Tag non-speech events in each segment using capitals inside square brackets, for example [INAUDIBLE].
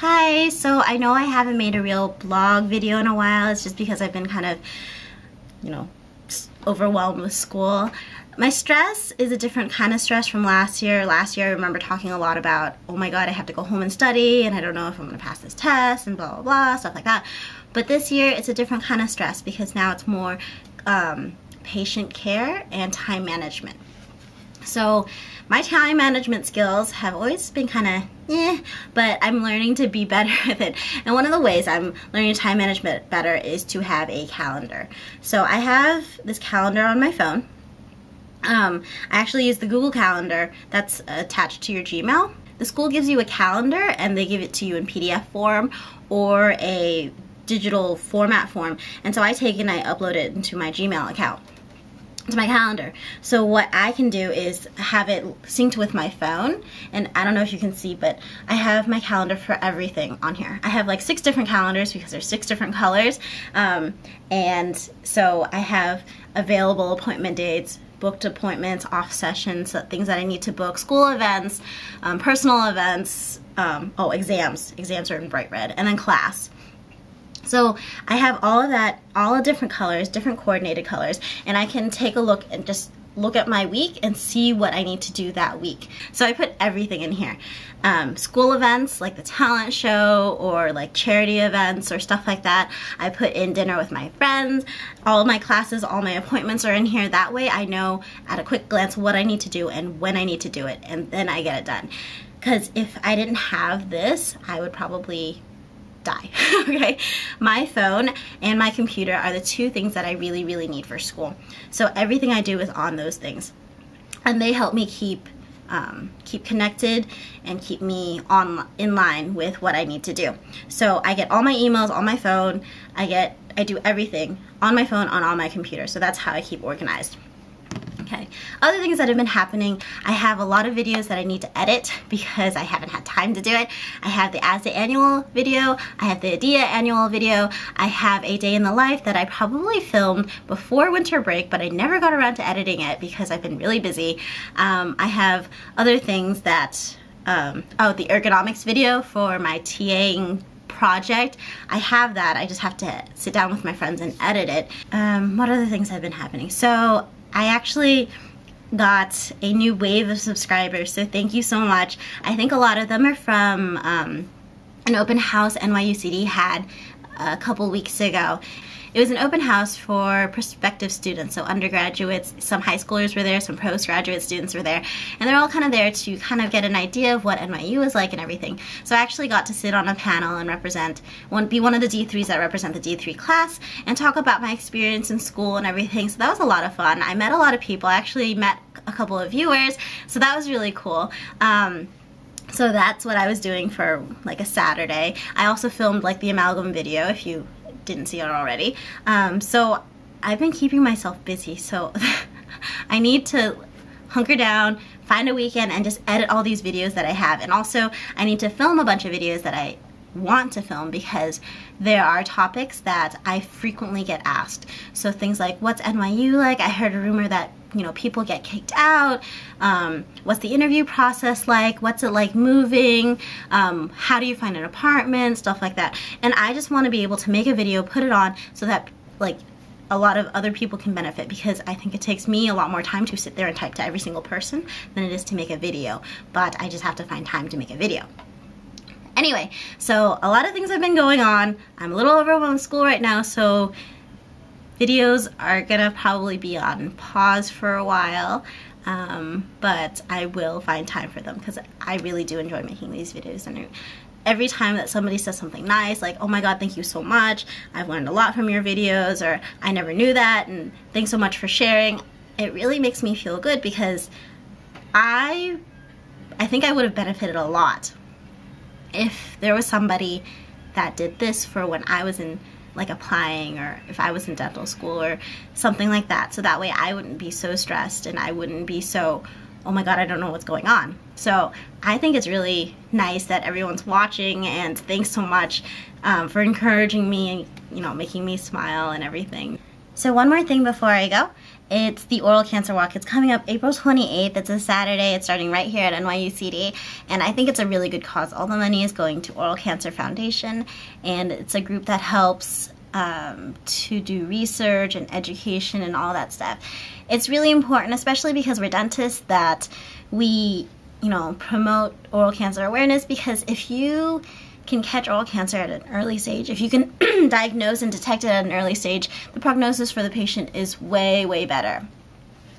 Hi, so I know I haven't made a real blog video in a while. It's just because I've been kind of, you know, overwhelmed with school. My stress is a different kind of stress from last year. Last year I remember talking a lot about, oh my god, I have to go home and study and I don't know if I'm going to pass this test and blah blah blah, stuff like that. But this year it's a different kind of stress because now it's more um, patient care and time management. So my time management skills have always been kind of eh, but I'm learning to be [LAUGHS] better with it. And one of the ways I'm learning time management better is to have a calendar. So I have this calendar on my phone. Um, I actually use the Google Calendar that's attached to your Gmail. The school gives you a calendar and they give it to you in PDF form or a digital format form. And so I take it and I upload it into my Gmail account to my calendar. So what I can do is have it synced with my phone and I don't know if you can see but I have my calendar for everything on here. I have like six different calendars because there's six different colors um, and so I have available appointment dates booked appointments, off sessions, things that I need to book, school events, um, personal events, um, oh, exams. Exams are in bright red, and then class. So I have all of that, all the different colors, different coordinated colors, and I can take a look and just look at my week and see what I need to do that week. So I put everything in here. Um, school events like the talent show or like charity events or stuff like that. I put in dinner with my friends. All my classes, all my appointments are in here. That way I know at a quick glance what I need to do and when I need to do it and then I get it done. Because if I didn't have this, I would probably die, [LAUGHS] okay? My phone and my computer are the two things that I really, really need for school. So everything I do is on those things. And they help me keep um, keep connected and keep me on in line with what I need to do. So I get all my emails on my phone. I get I do everything on my phone on on my computer. So that's how I keep organized. Okay, other things that have been happening, I have a lot of videos that I need to edit because I haven't had time to do it. I have the ASDA Annual video, I have the ADEA Annual video, I have a day in the life that I probably filmed before winter break, but I never got around to editing it because I've been really busy. Um, I have other things that, um, oh, the ergonomics video for my TAing project. I have that. I just have to sit down with my friends and edit it. Um, what other things have been happening? So I actually got a new wave of subscribers, so thank you so much. I think a lot of them are from um, an open house NYUCD had a couple weeks ago. It was an open house for prospective students, so undergraduates, some high schoolers were there, some postgraduate students were there, and they're all kind of there to kind of get an idea of what NYU is like and everything. So I actually got to sit on a panel and represent, be one of the D3s that represent the D3 class and talk about my experience in school and everything. So that was a lot of fun. I met a lot of people. I actually met a couple of viewers, so that was really cool. Um, so that's what I was doing for like a Saturday. I also filmed like the amalgam video if you didn't see it already. Um, so I've been keeping myself busy, so [LAUGHS] I need to hunker down, find a weekend, and just edit all these videos that I have. And also, I need to film a bunch of videos that I want to film because there are topics that I frequently get asked. So things like, what's NYU like? I heard a rumor that you know people get kicked out um, what's the interview process like what's it like moving um, how do you find an apartment stuff like that. And I just want to be able to make a video put it on so that like a lot of other people can benefit because I think it takes me a lot more time to sit there and type to every single person than it is to make a video. But I just have to find time to make a video. Anyway, so a lot of things have been going on. I'm a little overwhelmed with school right now, so videos are gonna probably be on pause for a while. Um, but I will find time for them because I really do enjoy making these videos and every time that somebody says something nice like oh my god thank you so much I've learned a lot from your videos or I never knew that and thanks so much for sharing it really makes me feel good because I I think I would have benefited a lot if there was somebody that did this for when I was in like applying or if I was in dental school or something like that. So that way I wouldn't be so stressed and I wouldn't be so, oh my God, I don't know what's going on. So I think it's really nice that everyone's watching and thanks so much um, for encouraging me and, you know, making me smile and everything. So one more thing before I go It's the Oral Cancer Walk. It's coming up April 28th. It's a Saturday. It's starting right here at NYUCD. And I think it's a really good cause. All the money is going to Oral Cancer Foundation. And it's a group that helps um, to do research and education and all that stuff. It's really important, especially because we're dentists, that we, you know, promote oral cancer awareness because if you can catch oral cancer at an early stage, if you can [CLEARS THROAT] diagnose and detect it at an early stage, the prognosis for the patient is way, way better.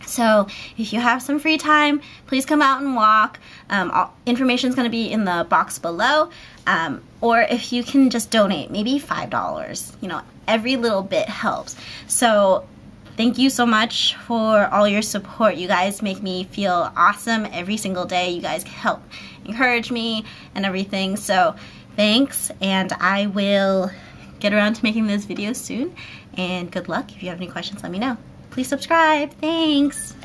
So if you have some free time, please come out and walk. Um, information is going to be in the box below. Um, or if you can just donate, maybe $5. You know, every little bit helps. So thank you so much for all your support. You guys make me feel awesome every single day. You guys help encourage me and everything. So thanks, and I will get around to making those videos soon. And good luck. If you have any questions, let me know. Please subscribe. Thanks.